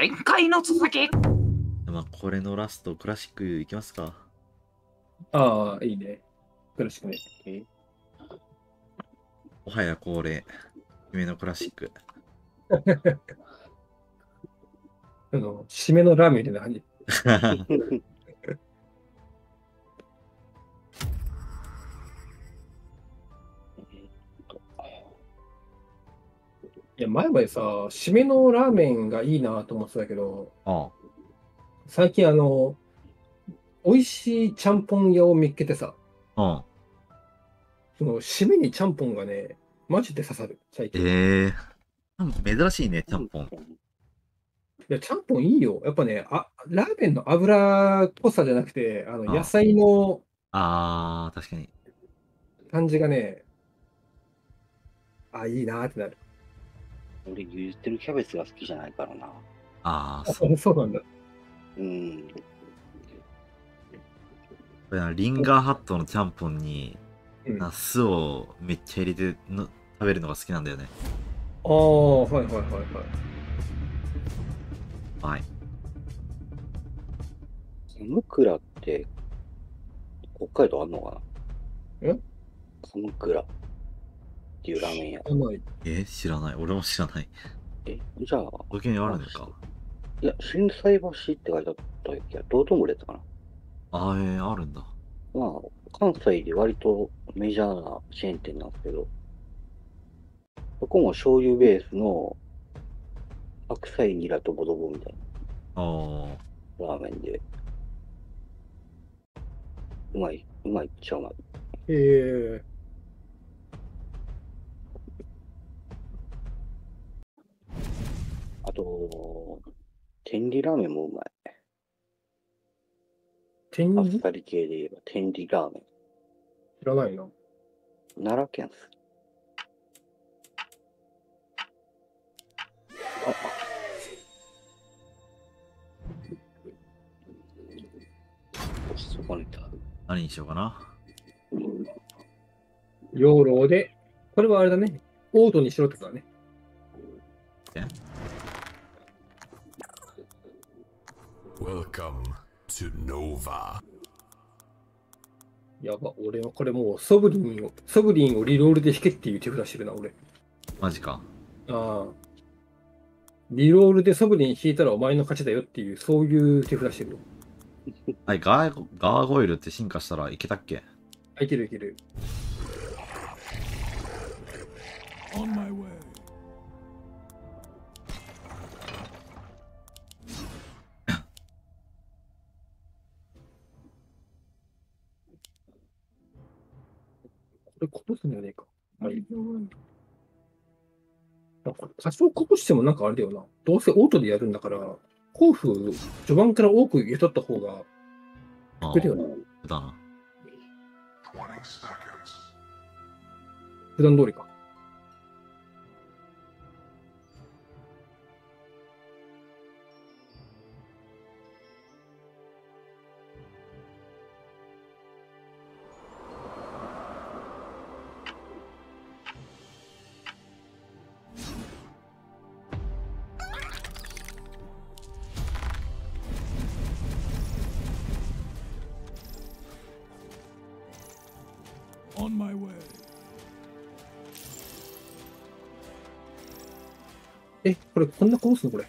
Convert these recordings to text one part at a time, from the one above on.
前回の続きまあ、これのラスト、クラシックいきますか。ああ、いいね。よろしくね。もはや恒例、夢のクラシック。あの、締めのラーメンみたいな感じ。いや、前までさ、締めのラーメンがいいなと思ってたけど、あ最近あの、美味しいちゃんぽん屋を見っけてさ、あ、その締めにちゃんぽんがね、マジで刺さる、最近。いええ珍しいね、ちゃんぽん。や、ちゃんぽんいいよ。やっぱね、あ、ラーメンの油っぽさじゃなくて、あの、あ野菜のああ、確かに。感じがね、あ、いいなーってなる。俺、茹でてるキャベツが好きじゃないからな。ああ、あ そう。そうなんだ。うん。これなリンガーハットのちゃんぽんに、うん、あな酢をめっちゃ入れての食べるのが好きなんだよね。あ、はいはいはいはい。はい。ムクラって、北海道あんのかな？え？カムクラっていうラーメン屋。え知らない。俺も知らない。え、じゃあ、東京にあるんですか？いや、心斎橋って書いてあったっけ？道頓堀やったかな？ああ、えー、あるんだ。まあ、関西で割とメジャーなチェーン店なんですけど、そこも醤油ベースの白菜ニラとボドボみたいああ、なラーメンで、うまい、うまいっちゃうまい。ええあと、天理ラーメンもうまい。天理？知あっさり系で言えば天理ラーメン。らないな。奈良県っす。あ、あ。そこにいた。何にしようかな。養老で、これはあれだね。オートにしろってことだね。え？Welcome to Nova. やば、俺はこれもうソブリンを、ソブリンをリロールで引けっていう手札してるな、俺。マジか。ああ。リロールでソブリン引いたらお前の勝ちだよっていう、そういう手札してるよ。はい、ガーガーゴイルって進化したらいけたっけ？あ、いけるいける。これこぼすんじゃねえか。まあい多少こぼしてもなんかあれだよな。どうせオートでやるんだから、甲府、序盤から多く入れとった方がああ得だよな。だな。20 seconds. 普段通りか。こんなこぼすのこれ。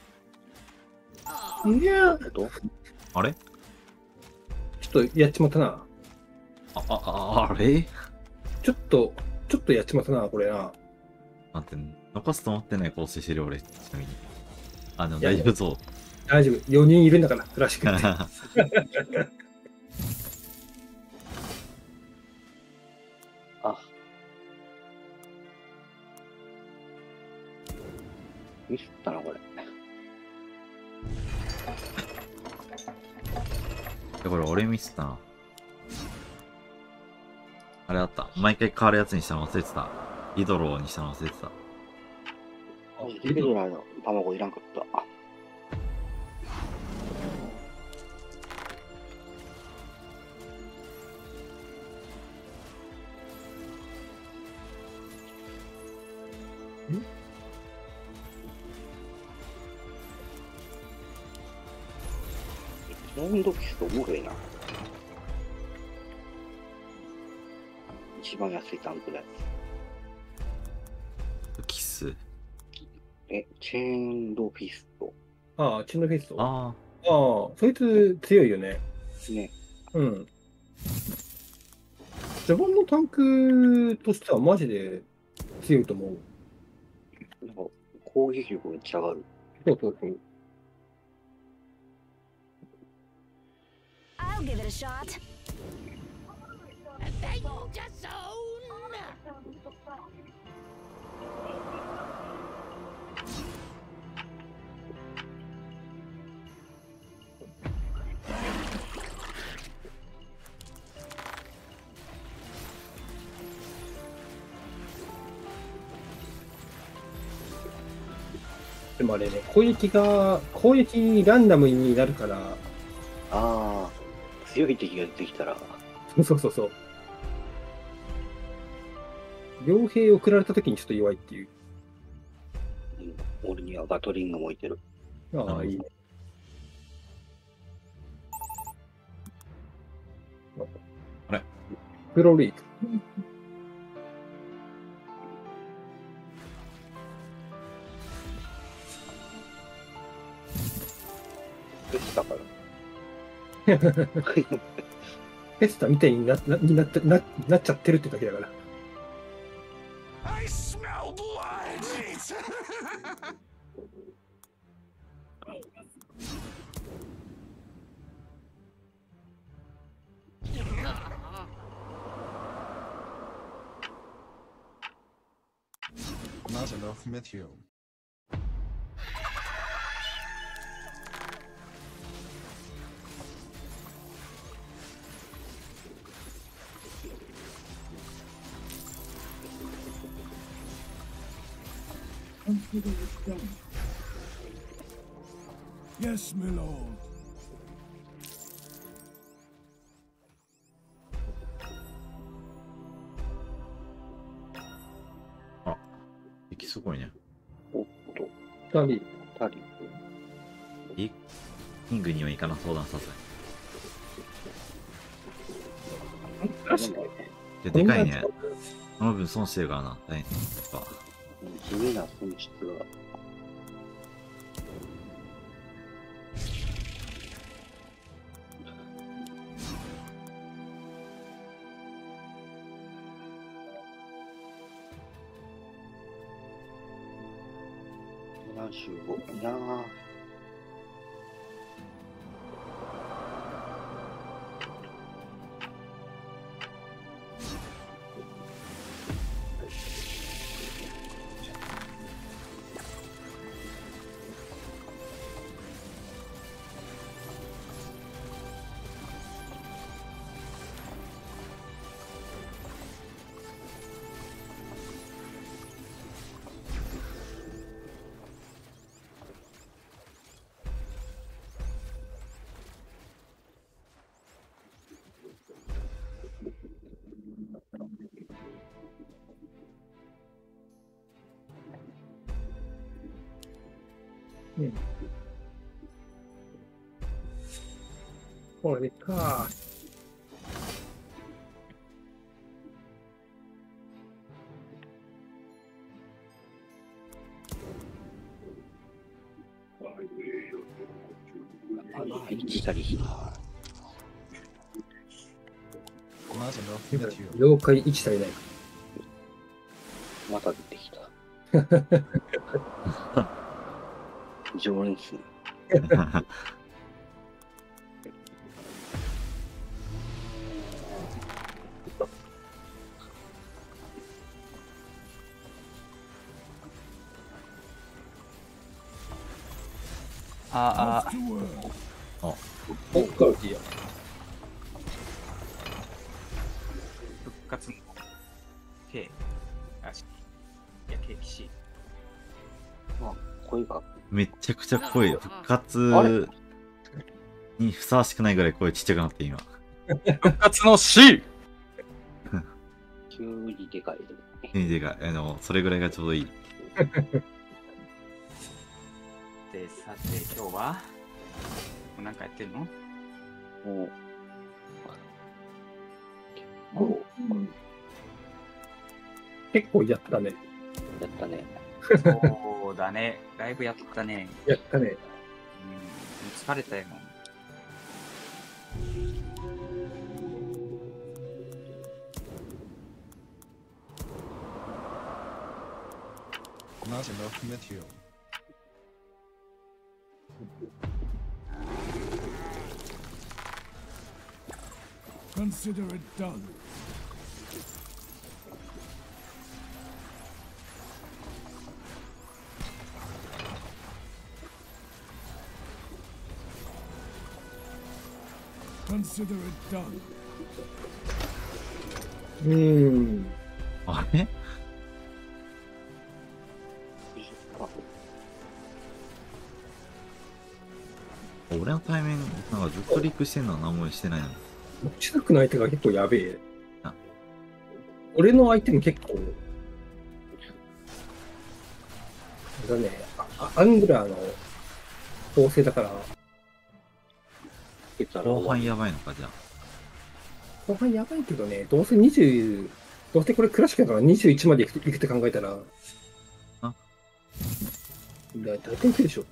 いやーどあれ？ちょっとやっちまったな。あ、あ、あ、あれ？ちょっと、ちょっとやっちまったな、これな。待って、残すと思ってない構成してる俺、ちなみに。あ、でも大丈夫そう。大丈夫。4人いるんだから、クラシックって。ミスったな、これ。これ俺ミスったな。あれあった。毎回変わるやつにしたの忘れてた。イドローにしたの忘れてた。あ、ヒドラの卵いらんかった。番安いタンクだよ。キス？え、チェーンドフィスト。ああ、チンドフェイスト。あああ、そいつ強いよね。ね。うん。序盤のタンクとしてはマジで強いと思う。なんか、攻撃力めっちゃ上がる。そうそうそう。I'll give it a shot. でもあれね、攻撃が、攻撃ランダムになるから、ああ、強い敵が出てきたら、そうそうそう。傭兵送られた時にちょっと弱いっていう。うん俺にはガトリングも置いてる。ああ、いいね。あれ？プロリーグ。でしたから。フェスタみたいにななになってななっちゃってるってだけだから。I smell blood! Not enough material. yes, my lord. 敵すごいね。おっと、二人。二人。いキングには行かなそうだな、さすが確かに。に。で、でかいね。その分損してるからな、大変。やっぱ。地味な損失が。これか。一たりひ Not enough material. 了解1足りない。また出てきた。常連っすね。あ Off to work. 声が、めちゃくちゃ声、復あ活にふさわしくないぐらい声ちっちゃくなって今。復活の C! 急にでかいで。いいでかい。あの、それぐらいがちょうどいい。で、さて、今日は、なんかやってるの？もう、こ結構やったね。う、やったね。そうだね。だいぶやったね。やったね。うん。疲れたよ。Not enough material. Consider it done. うーん。あれ？俺の対面、なんかずっとクリックしてんのは何もしてないのに。近くの相手が結構やべえあ。俺の相手も結構、あれだね、あアングラーの構成だから、後半やばいのか、じゃあ。後半やばいけどね、どうせ20、どうせこれクラシックだから21までいくいくって考えたら、あだ大体いくでしょ。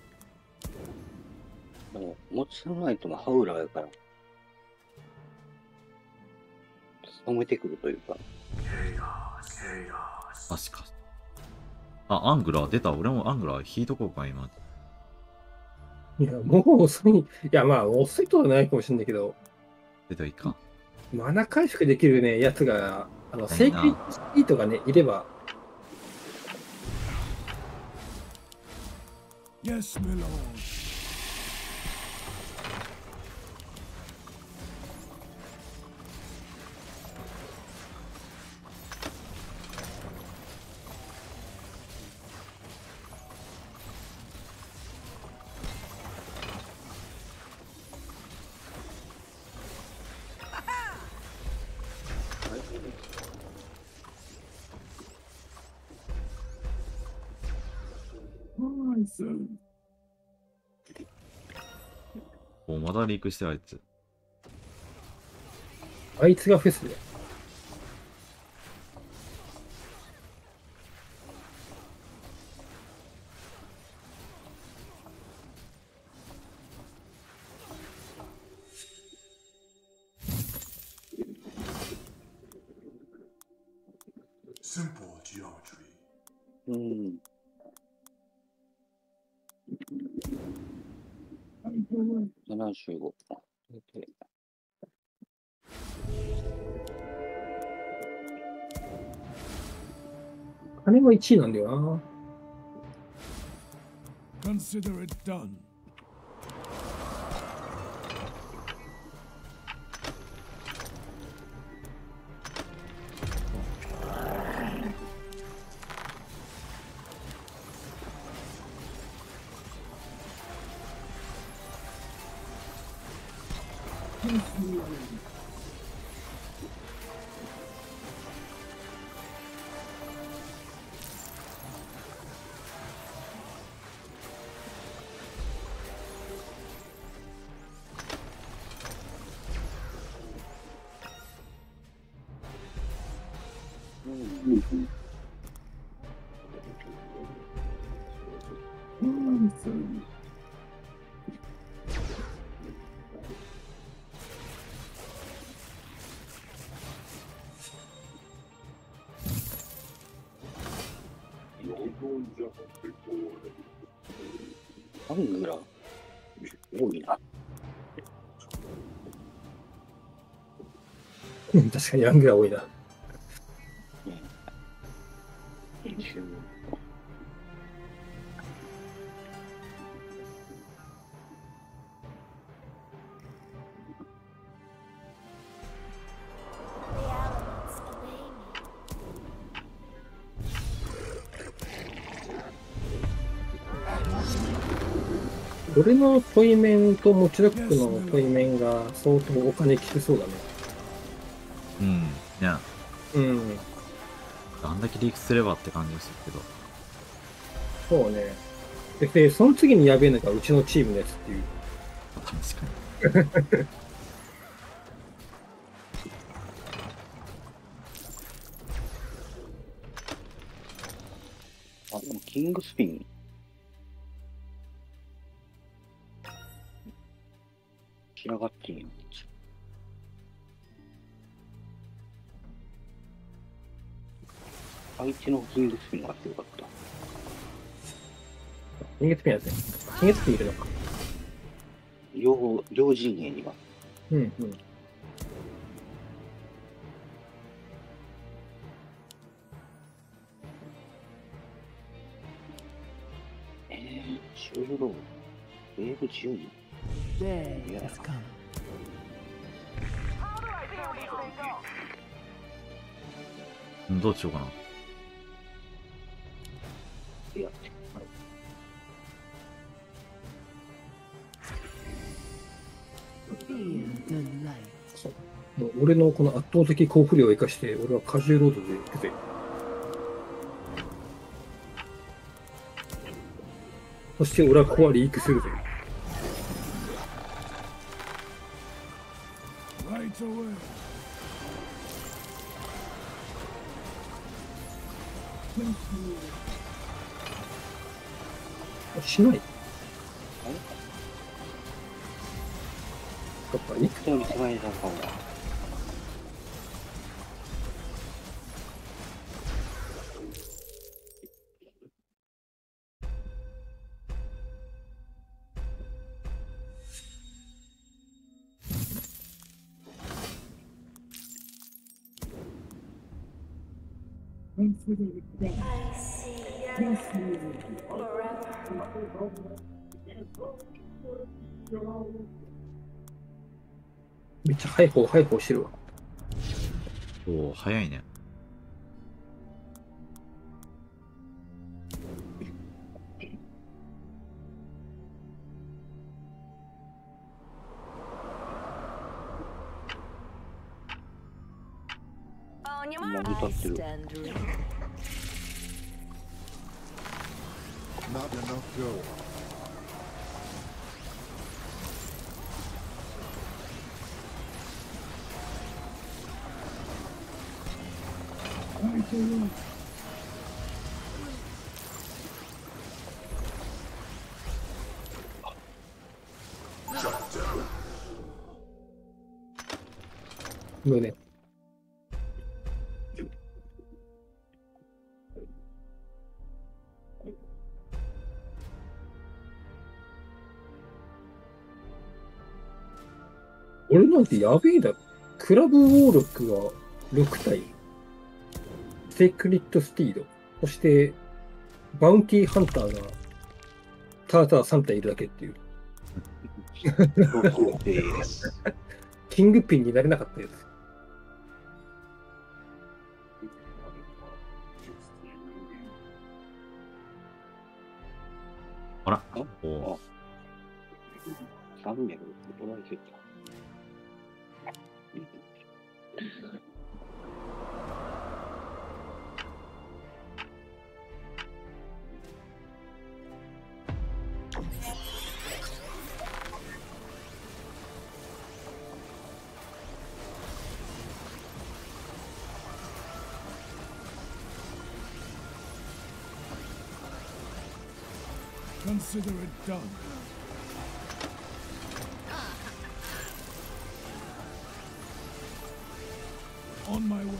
でも、持ちのないともハウラーやから。止めてくるというか。確か。あ、アングラー出た。俺もアングラー引いとこうか、今。いや、もう遅い。いや、まあ、遅いとはないかもしれないけど、出ていいか。マナ回復できるね、やつが、あの、ないなセークリットスピートがね、いれば、Yes, my lord. おまだリークしてるあいつ。あいつがフェスで。75。で金も1位なんだよな。Consider it done. 多いな。確かにヤングが多いな。俺のポイメンとチちックのポイメンが相当お金きてそうだね。うん、ね。うん。あんだけリークすればって感じですけど。そうね。で、でその次にやべえのがうちのチームのやつっていう。確かに。あ、でもキングスピン仕上がってんよ。相手のキングスピンが強かった。金月ピンやつね。金月ピンいるのか。両、両陣営には。うんうん。えー、収録。ウェーブ12。Day どうしようかな。俺のこの圧倒的交付量を生かして、俺は過重ロードで行くぜ。そして俺はここはリークするぜ。しない。っぱり。人の見せ前さんかも。めっちゃ早い方、早い方してるわ。おお、早いね。Mark. 歌ってる。not enough gold. Shut down. Move. 俺なんてやべえだろ。クラブウォーロックが6体。セイクリッドスティード。そして、バウンティーハンターが、ただただ3体いるだけっていう。キングピンになれなかったやつ。あらあおお。300ドライフェット。Consider it done. On my way.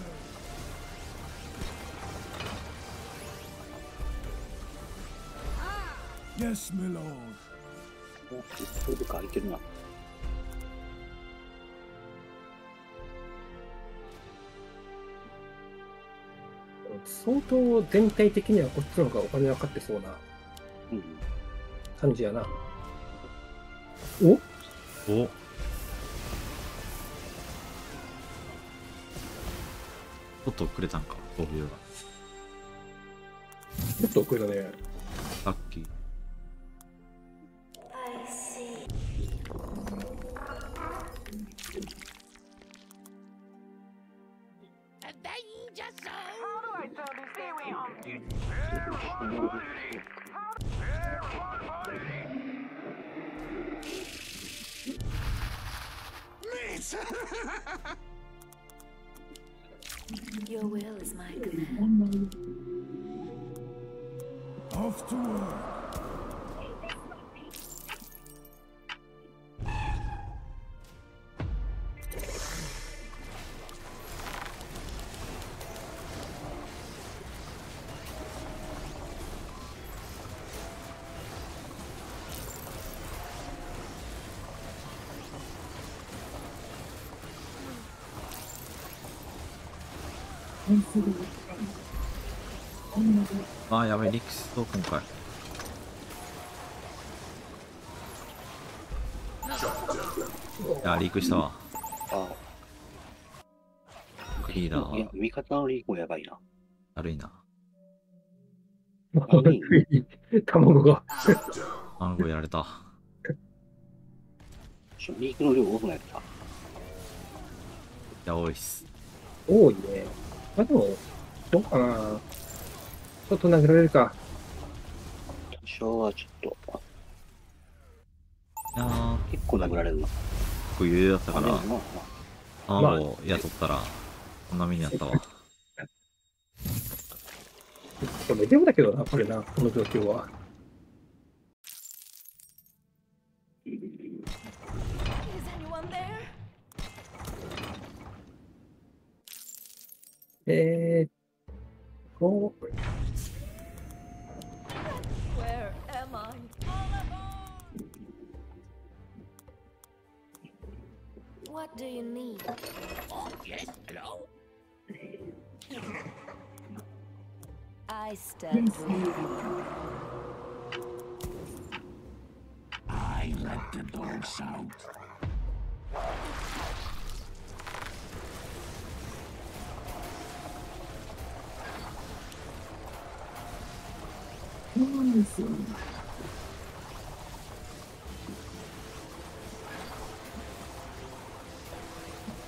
Yes, my lord. それで書いてるな。相当全体的にはこっちの方がお金分かってそうなうん。感じやな。お？おちょっと遅れたんか、コーヒーが。ちょっと遅れたね。さっき。Your あーやべえ、リクスと今回。いや、リークしたわ。あリーダいやー、、味方のリーグもやばいな。悪いな。卵が。あの子やられた。リーグの量多くないか？いや、多いっす。多いね。あ、でも、どうかな。ちょっと投げられるか。多少はちょっと、いやー、結構殴られるな。結構余裕だったからあでも、まあまあ卵を雇ったら、こんな目にあったわ。でも、でもだけどな、これな、この状況は。えー、こう、Where am I? What do you need? I stand Yes, ready. lady. I let the dogs out. そうなんですよね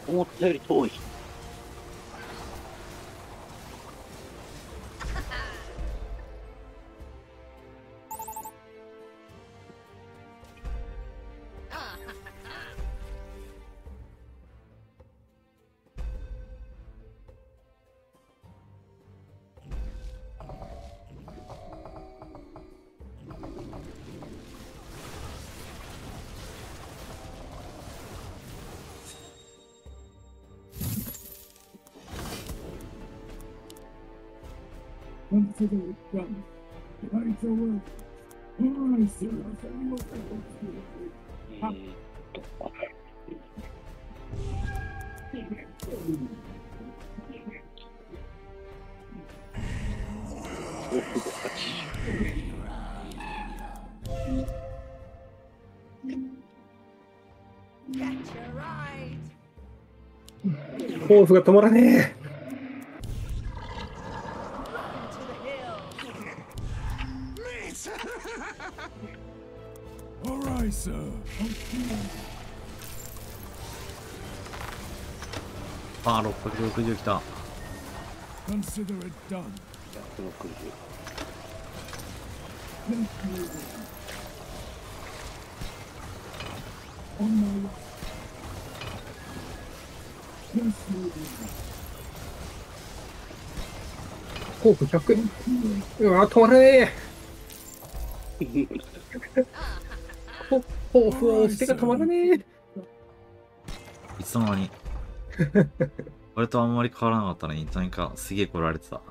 思ったより遠い。本、フースが止まらねえ。160きた。コープ100うわ取れ。てが止まらねえ。いつの間に。俺とあんまり変わらなかったのに、何かすげえ来られてた。よ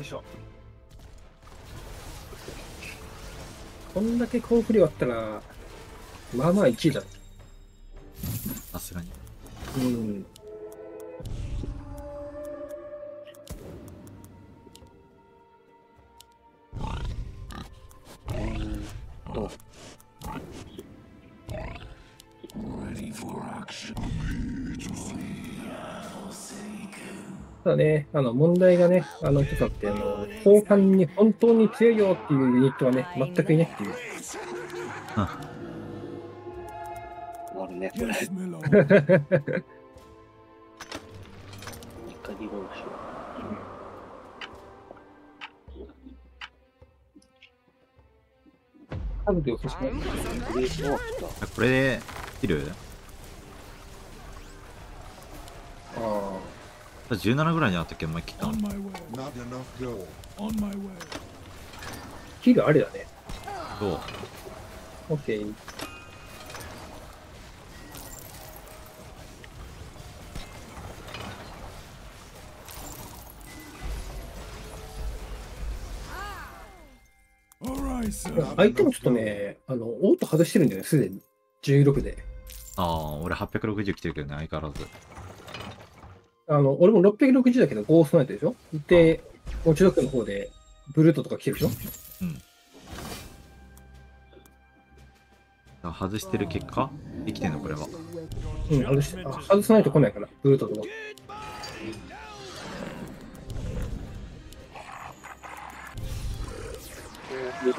いしょ。こんだけコープ量あったら、まあまあ1位だ。さすがに。うん。ただね、あの問題がね、あの人だって、あの後半に本当に強いよっていうユニットはね、全くいないっていう。終わるね、これ。Yes, my lord. 一回リロードしう。数で欲しくない。クリスマスだ。あこれで切る？ああ。17ぐらいにあったっけ前切ったのールありだね。そう？オッケー。Alright, sir. 相手もちょっとね、あの、オート外してるんだよね、すでに。16で。ああ俺860来てるけどね相変わらずあの、俺も660だけど、ゴーストナイトでしょ？で、落ちドックの方で、ブルートとか来てるでしょ？だから外してる結果？できてんの？これは。うん、外しあ外さないと来ないから、ブルートとか。Will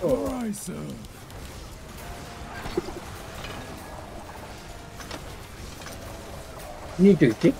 Why, sir? 21?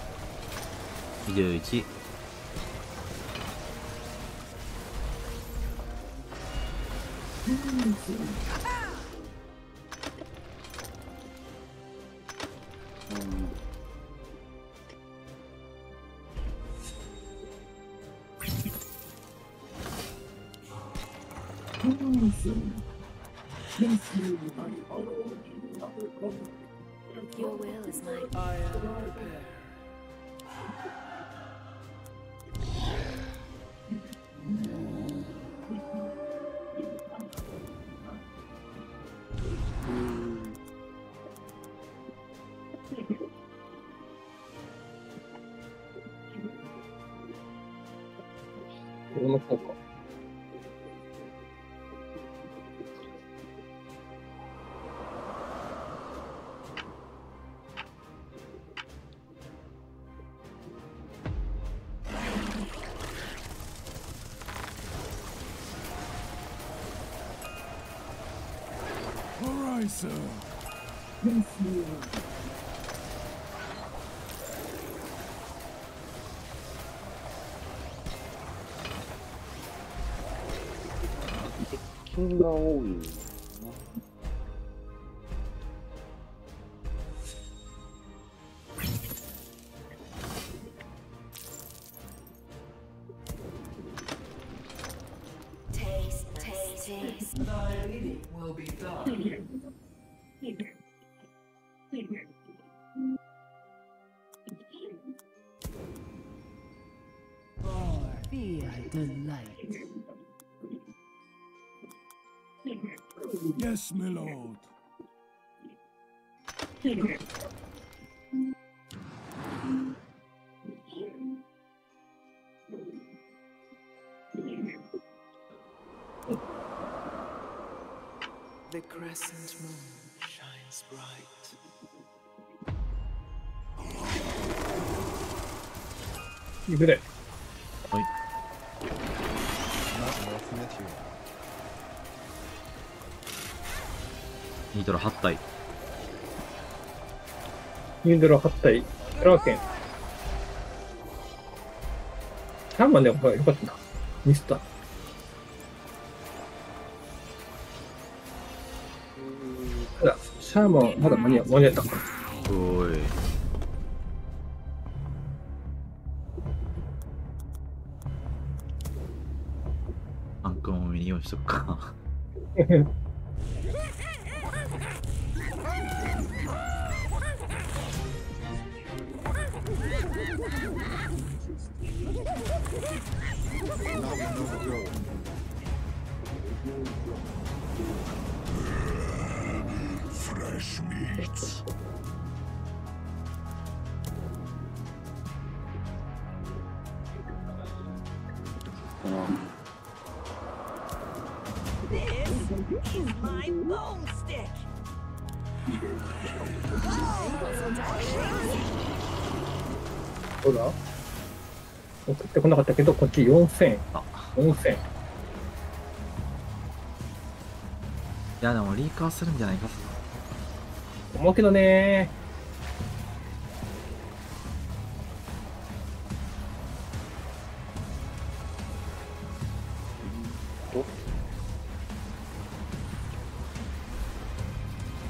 Alright, sir. Yes, you, 金 Yes, my lord. The crescent moon shines bright. You did it. Not worth it. ニートラ8体ニュードラ8体、クラーケン。シャーマンでもよかったな。ミスった。ただ、シャーマンはまだ間に合う間に合った。おいアンクもミニ用意しとくか「Fresh meat. This is my bone stick. Hold up. 送ってこなかったけど、こっち4000。あ4000。いや、でもリークはするんじゃないか。思うけどね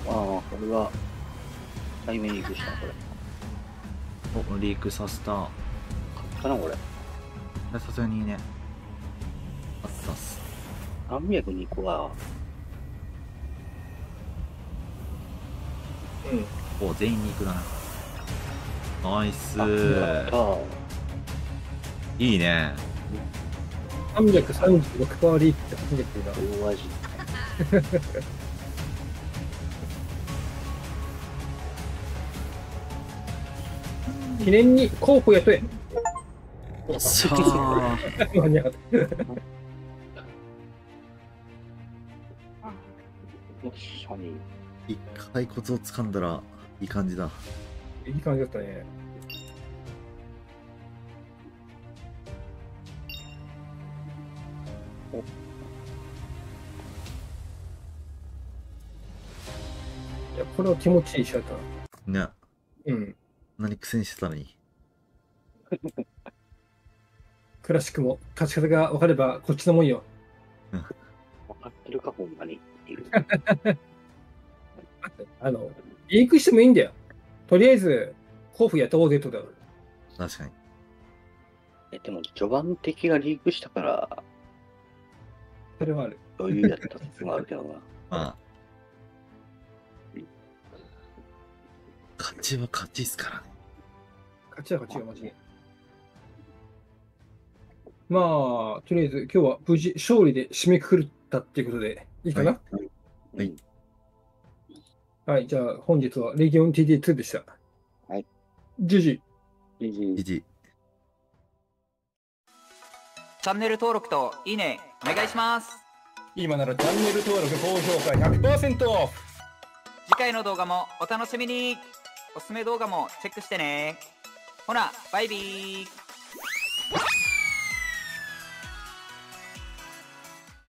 ああ、これは、対面に行くしたな、これ。お、リークさせた。買ったな、これ。さすがにね。あったっす。302個は、うん。お、全員リークだな。ナイスいいね。336%リークって初めてだ。大味。記念に候補雇え。よっしゃー。間に合っしゃに。一回コツを掴んだらいい感じだ。いい感じだったね。いや、これは気持ちいいシャッター。ね。う。ん。何苦戦してたのに。クラシックも勝ち方が分かればこっちのもんよ。分かってるか、ほんまに。っていう。あの、リークしてもいいんだよ。とりあえず、甲府雇おうぜとだ。確かに。え、でも、序盤敵がリークしたから、それはある。余裕やった説もあるけどな。まあ。勝ちは勝ちっすからね。勝ちは勝ちよ、マジで。まあ、とりあえず今日は無事勝利で締めくくったっていうことでいいかな？ははい。はい、じゃあ本日はレギオン TD2 でした。はい。ジジ。じじじじ。チャンネル登録といいねお願いします。今ならチャンネル登録高評価100%オフ。次回の動画もお楽しみに。おすすめ動画もチェックしてね。ほなバイビー